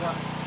Yeah.